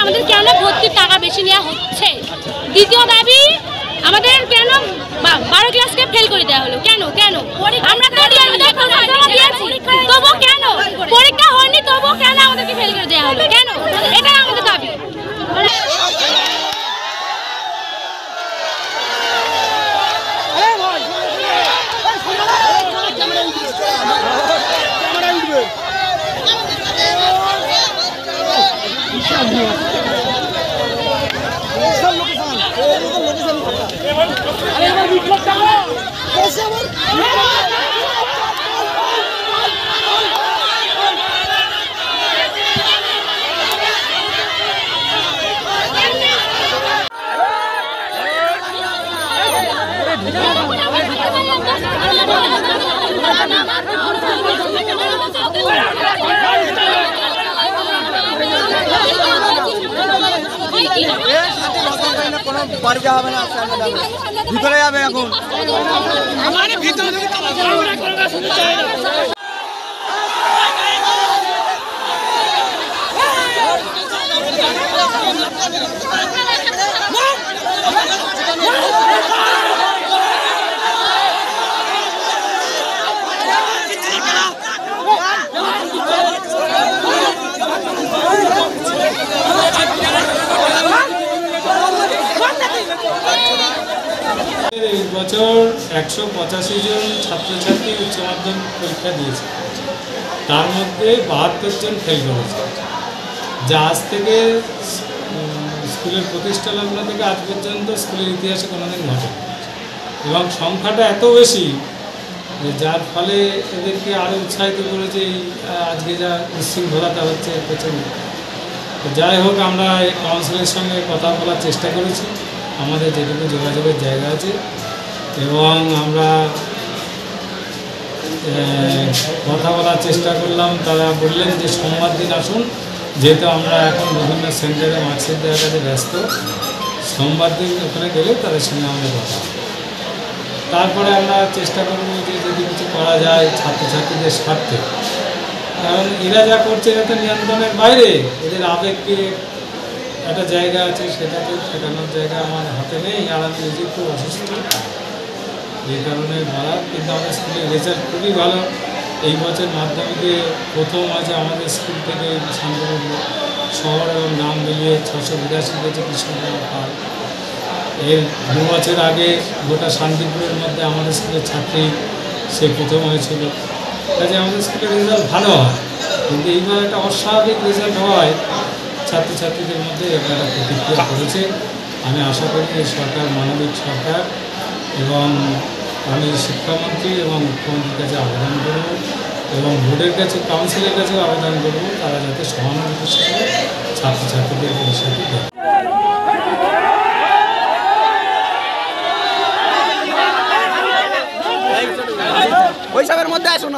আমাদের কেন ভর্তির টাকা বেশি নেওয়া হচ্ছে? দ্বিতীয় দাবি, আমাদের কেন বারো ক্লাসকে ফেল করে দেওয়া হলো? কেন? কেন? আমরা Allez, on va vous faire ça. কোনো বাড়ি যাওয়া হবে না। ভিতরে যাবে এখন। এই বছর একশো পঁচাশি জন ছাত্রছাত্রী উচ্চ মাধ্যমিক পরীক্ষা দিয়েছে। তার মধ্যে বাহাত্তর জন ফেল করেছে। যা আজ থেকে স্কুলের প্রতিষ্ঠা লগ্ন থেকে আজ পর্যন্ত স্কুলের ইতিহাসে কোনোদিন ঘটে এবং সংখ্যাটা এত বেশি যার ফলে এদেরকে আরও উৎসাহিত করেছে এই আজকে যা উচ্ছৃঙ্খলতা হচ্ছে প্রচণ্ড। যাই হোক, আমরা এই কাউন্সিলের সঙ্গে কথা বলার চেষ্টা করেছি। আমাদের যেটুকু যোগাযোগের জায়গা আছে। এবং আমরা কথা বলার চেষ্টা করলাম। তারা বললেন যে, সোমবার দিন আসুন। যেহেতু আমরা এখন বিভিন্ন সেন্টারে দেওয়ার কাছে ব্যস্ত, সোমবার দিন ওখানে গেলে তাদের সঙ্গে আমাদের কথা তারপরে আমরা চেষ্টা করব যে, যদি কিছু করা যায় ছাত্রছাত্রীদের স্বার্থে। কারণ এরা যা করছে এটা তো নিয়ন্ত্রণের বাইরে। এদের আবেগকে একটা জায়গা আছে সেটাকে ঠেকানোর জায়গা আমার হাতে নেই। আর আমি নিজে খুব অসুস্থ। এই কারণে বলা কিন্তু আমাদের স্কুলের রেজাল্ট খুবই ভালো। এই বছর মাধ্যমিকে প্রথম আছে আমাদের স্কুল থেকে শান্তপুর শহর এবং নাম মিলিয়ে ছশো বিরাশি পেয়েছে কৃষ্ণকুমার পাল এর দু বছর আগে গোটা শান্তিপুরের মধ্যে আমাদের স্কুলের ছাত্রী সে প্রথম হয়েছিল। কাজে আমাদের স্কুলের রেজাল্ট ভালো হয়, কিন্তু এইবার একটা অস্বাভাবিক রেজাল্ট হয় ছাত্রছাত্রীদের মধ্যে একটা প্রতিক্রিয়া করেছে আমি আশা করি সরকার, মানবিক সরকার এবং আমি শিক্ষামন্ত্রী এবং মুখ্যমন্ত্রীর কাছে আবেদন করব এবং বোর্ডের কাছে, কাউন্সিলের কাছে আবেদন করব। তারা যাতে সহানুভূতির সাথে ছাত্রছাত্রীদের পরিষেবা দেয় ওইসবের মধ্যে আসুন